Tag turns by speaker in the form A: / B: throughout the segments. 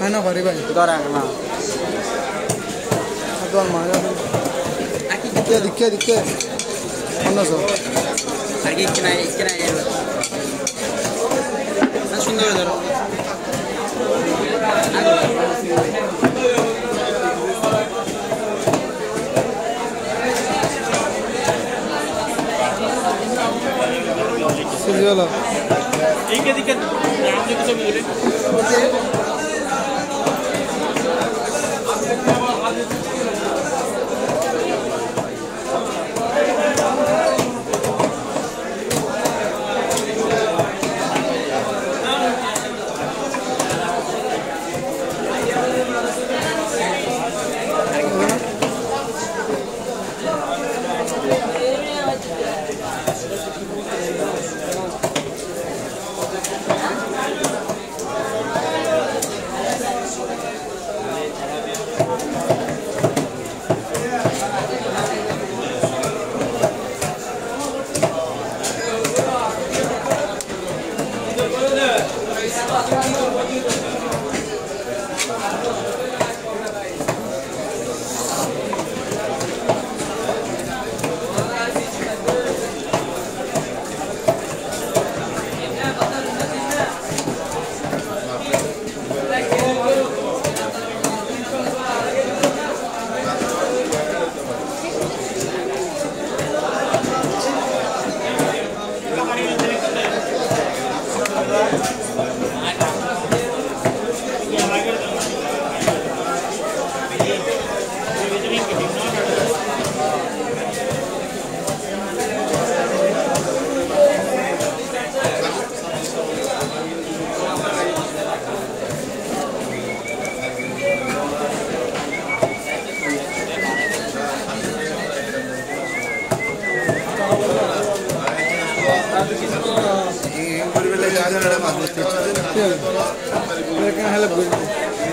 A: है ना भारी भाई
B: उधर आएगा ना
A: उधर मारा
B: दिखे
A: दिखे दिखे अन्ना सो
B: आगे इतना इतना ये ना सुंदर उधर
A: Siliyorlar. İyi ki dikkat. Yapacak bir şey yok.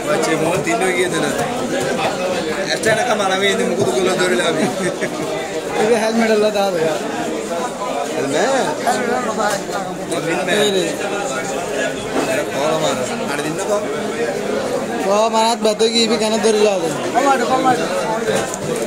C: වචේ මොල් තින්නෝ කියද නේද? ඇස්ටනක මනමේ ඉඳි මුකුදු කුල දොරලා අපි.
A: ඒක හෙල්මට් අල්ල දාද යා. කොහමවත් බත කීපි කන දොරලාද? කොහමද කොහමද?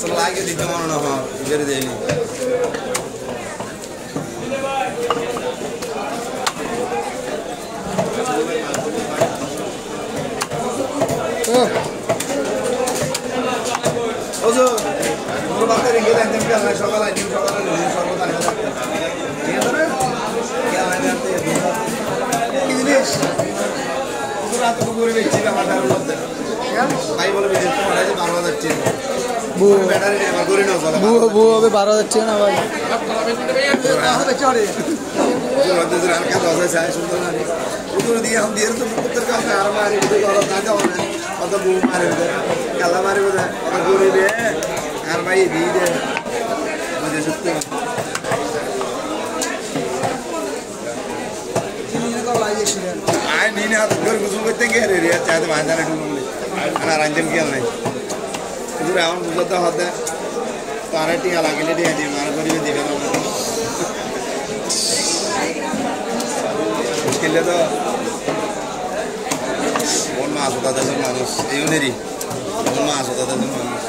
C: মনে হয় বেড়ে দেয়নি ওজো তোর বাচ্চা রেখে দেন তুমি আমার সকালে নিউ সকালে নিউ সকালে ঠিক আছে কি আমার জানতে কি জিনিস? রাত তো করে না। মাথার মধ্যে ভাই বলে বেচে তো মারা বারো হাজার বুয়ো বুয়ো হবে
A: বারো হাজার টাকা না ভাই
C: আর ভাই দিয়ে দেয় সত্যি ఆయన నేనే అతను గుజులు పెట్టాం కదా రే చేత వాంజానంటే అలా రంజన్ కి వెళ్ళినాయి করে আমার বুঝতে হতে তারা টিয়া লাগিলে দিয়ে দিয়ে মারা করিবে দিবে না খেললে তো? ওর মা আসো তাদের মানুষ এই নেরি ওর মা আসো তাদের মানুষ